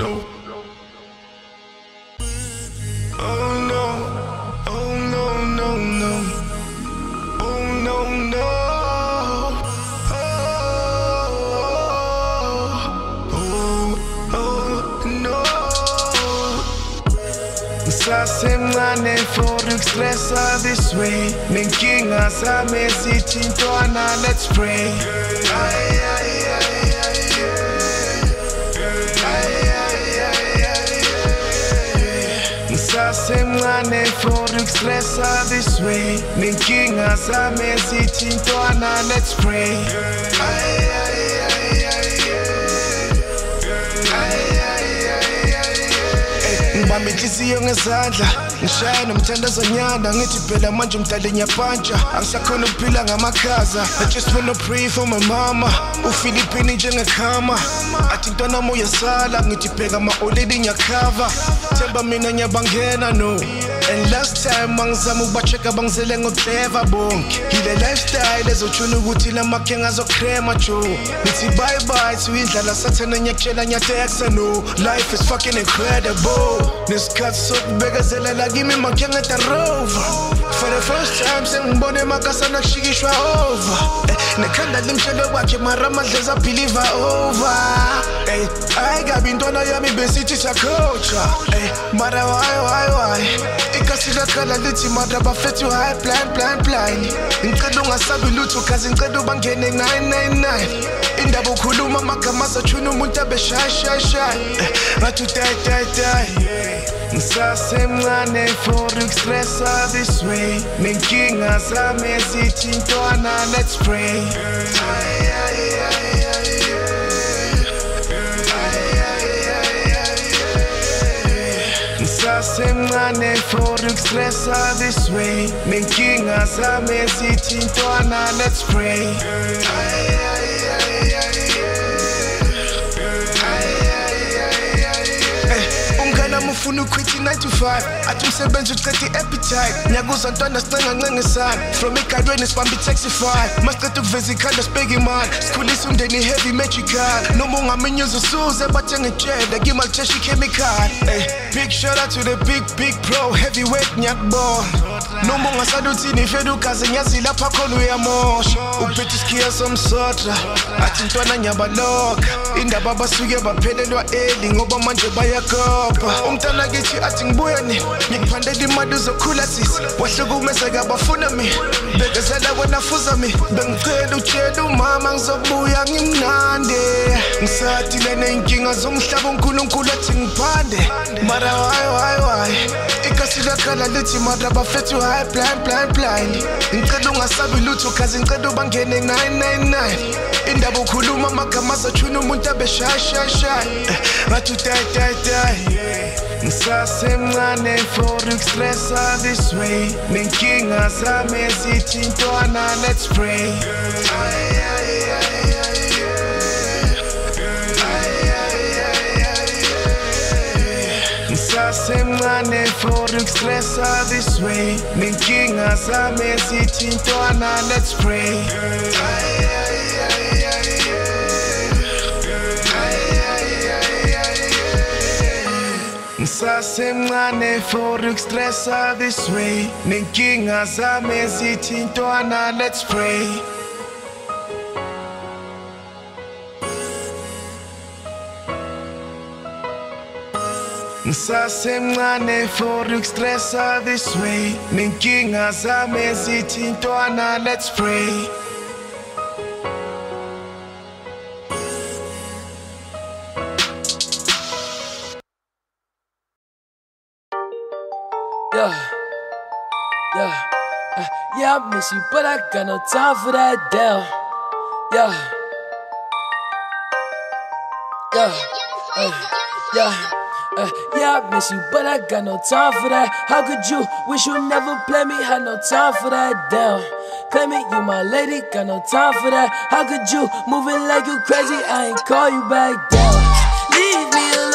no. Oh no, oh no, no, no. Oh no, no. Oh, oh, oh no. Ngisasemncane for ukustressa this way Nenkinga sami sithi ntwana let's pray Ay, ay, ay, Ngisasemncane for ukustressa this way Nenkinga sami sithi ntwana let's pray. Ay, ay, ay, ay, ngibambe inhliziyo ngezandla ngishaya nomthandazanyana ngithi phela manje angisakhona ukuphila ngamakhaza i just wanna pray for my mama. Ufilipini njengekhama athi ntwanami uyasala ngithi bheka ama-oledi ngiyakhava themba mina ngiyabangena no. And last time angizama ukubacheka bangizele ngokleva bonke yile lifestyle ezotshula ukuthi la makhe ngazokrema jo ngithi bye bye to indlala sathana ngiyakutshela ngiyateksa no. Life is fucking incredible. Nesikhathi sokubekezelela kimi makhe ngeda rover for the first time sengibone emakasana kushikishwa over. Eh, nekhanda limshelo kwakhe mara amadleza bhiliva over. Ey, hayi kabi intwana yami besithi siyakhotshwa Ey, eh, mara why why why ikasi lakhala lithi mara bafethu hayi blind blind blind. Ngicela ungasabi lutho kazi ngicela ubangene 999 indaba ukhuluma amagama azatshuna umuntu abeshayishayishayi eh, ngathi utayitayitayi Nsa semna ne foruk stressa this way. Ninki nga sa mesi chinto ana let's pray. Nsa ne foruk stressa this way. Ninki nga sa mesi chinto ana let's pray. namufuna ukhwitha i-95 athi uqeda i-appetite. Nyaka uzantwana sincenga ncengesana from egadweni sibamba i-taxify masiceda ukuveza ikhanda sibeke imali. Sikhulisa undeni i-heavy magical. Noma ungaminye uzusuze bathenge jeda kimalitshesha ikhemikhali ey eh, big shout out to the big big pro heavyweight ngiyakubona. Noma ungasala uthini ifela ugazi ngiyazi lapha khona uyamosha uphethe isikhiya somsotra athi ntwana ngiyabaloka indaba basuke baphelelwa eli ngoba manje bayakopa. Umntana kithi athi ngibuya nini ngikuphandela imali uzokhula sisi wahlukumezeka bafuna mina bekezela wena fuza mina bengicela utshela umama ngizobuya ngimnandi. Ngisathi leney'nkinga zomhlaba unkulunkulu athi ngiphande. Mara wayi wayi wayi Sikasizakhala lithi madaba fethu high blind blind blind. Ngicela ungasabi lutho cause ngicela ubangene 999 Indaba ukhuluma amagama azothuna umuntu abeshaya shaya shaya Ngathi udayi dayi dayi Ngisasemncane for ukustressa this way. Nenkinga zami ezitshintwana let's pray. Mane folk stress all this way. Linking us a message let's pray. Nsasemncane for stress this way. Linking us a let's pray. Ngisasemncane for ukustressa this way nenkinga zami zithi ntwana let's pray Yeah. Yeah. Uh, yeah, I miss you, but I got no time for that damn. Yeah. Yeah. Uh, yeah. Uh, yeah, I miss you, but I got no time for that. How could you wish you never play me? Had no time for that. Damn. Claim it, you my lady, got no time for that. How could you moving like you crazy? I ain't call you back down. Leave me alone.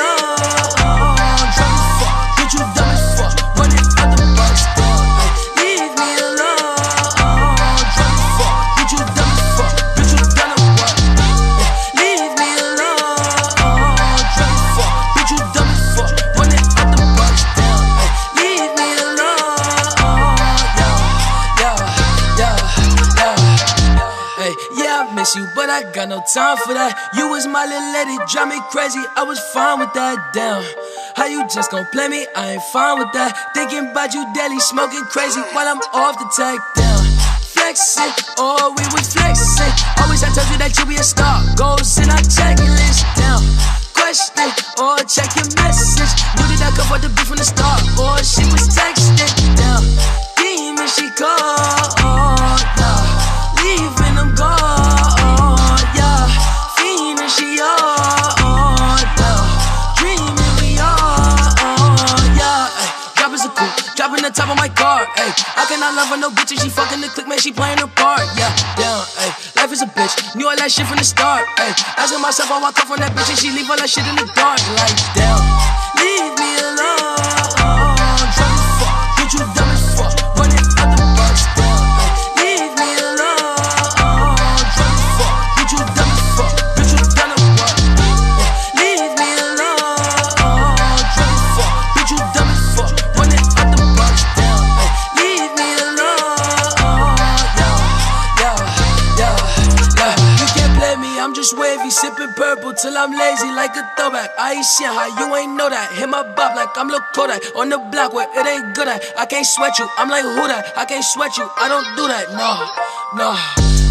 Got no time for that. You was my little lady, drive me crazy. I was fine with that. Damn, how you just gon' play me? I ain't fine with that. Thinking about you daily, smoking crazy while I'm off the tag. Down, flexing, oh we was flexing. Always I told you that you I love her no bitch and she fucking the click, man. She playing her part. Yeah, down. Ay, life is a bitch. Knew all that shit from the start. Ay, asking myself I come from that bitch and she leave all that shit in the dark. Like damn, leave me alone. Sipping purple till I'm lazy like a throwback. I ain't shit, how you ain't know that. Hit my bop like I'm Lil Kodak on the block where it ain't good at. I can't sweat you, I'm like who that? I can't sweat you, I don't do that. No, no.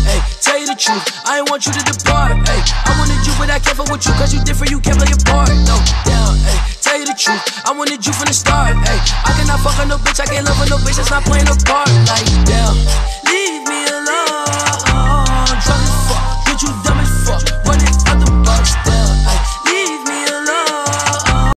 Hey, tell you the truth, I ain't want you to depart. Hey, I wanted you, but I can't fuck with you, cause you different, you can't play your part. No, down, hey, tell you the truth, I wanted you from the start. Hey, I cannot fuck on no bitch, I can't love on no bitch that's not playing a part. Like,